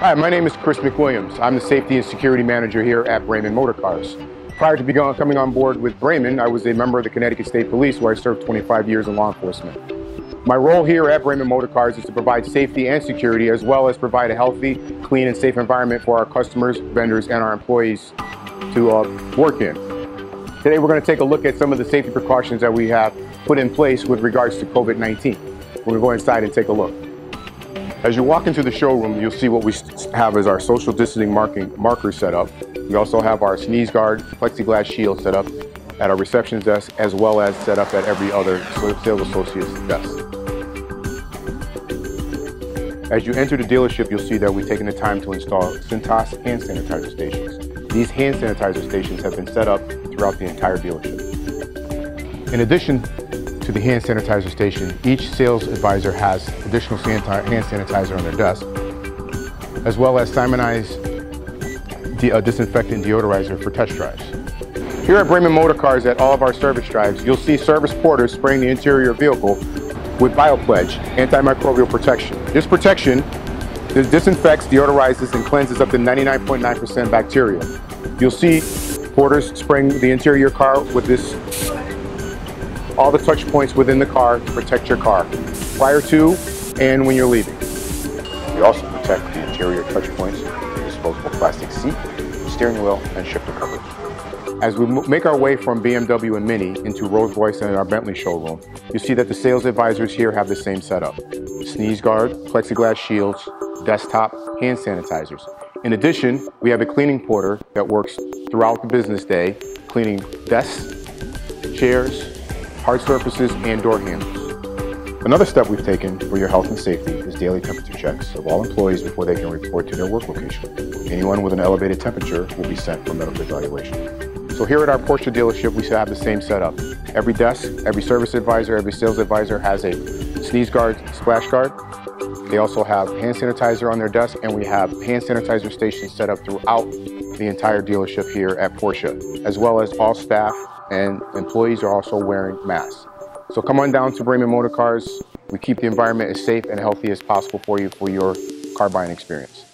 Hi, my name is Chris McWilliams. I'm the Safety and Security Manager here at Braman Motor Cars. Prior to coming on board with Braman, I was a member of the Connecticut State Police where I served 25 years in law enforcement. My role here at Braman Motor Cars is to provide safety and security as well as provide a healthy, clean and safe environment for our customers, vendors and our employees to uh, work in. Today we're going to take a look at some of the safety precautions that we have put in place with regards to COVID-19. We're going to go inside and take a look. As you walk into the showroom, you'll see what we have as our social distancing marking, markers set up. We also have our sneeze guard, plexiglass shield set up at our reception desk, as well as set up at every other sales associate's desk. As you enter the dealership, you'll see that we've taken the time to install Cintas hand sanitizer stations. These hand sanitizer stations have been set up throughout the entire dealership. In addition to the hand sanitizer station, each sales advisor has additional hand sanitizer on their desk, as well as Simonized de uh, disinfectant deodorizer for test drives. Here at Braman Motor Cars at all of our service drives, you'll see service porters spraying the interior vehicle with BioPledge antimicrobial protection. This protection disinfects, deodorizes, and cleanses up to 99.9% .9 bacteria. You'll see porters spraying the interior car with this all the touch points within the car to protect your car prior to and when you're leaving. We also protect the interior touch points with disposable plastic seat, steering wheel, and shifter covers. As we make our way from BMW and Mini into Rolls-Royce and our Bentley showroom, you see that the sales advisors here have the same setup. Sneeze guard, plexiglass shields, desktop, hand sanitizers. In addition, we have a cleaning porter that works throughout the business day, cleaning desks, chairs, hard surfaces, and door handles. Another step we've taken for your health and safety is daily temperature checks of all employees before they can report to their work location. Anyone with an elevated temperature will be sent for medical evaluation. So here at our Porsche dealership, we have the same setup. Every desk, every service advisor, every sales advisor has a sneeze guard, splash guard. They also have hand sanitizer on their desk, and we have hand sanitizer stations set up throughout the entire dealership here at Porsche, as well as all staff and employees are also wearing masks. So come on down to Braman Motor Cars. We keep the environment as safe and healthy as possible for you for your car buying experience.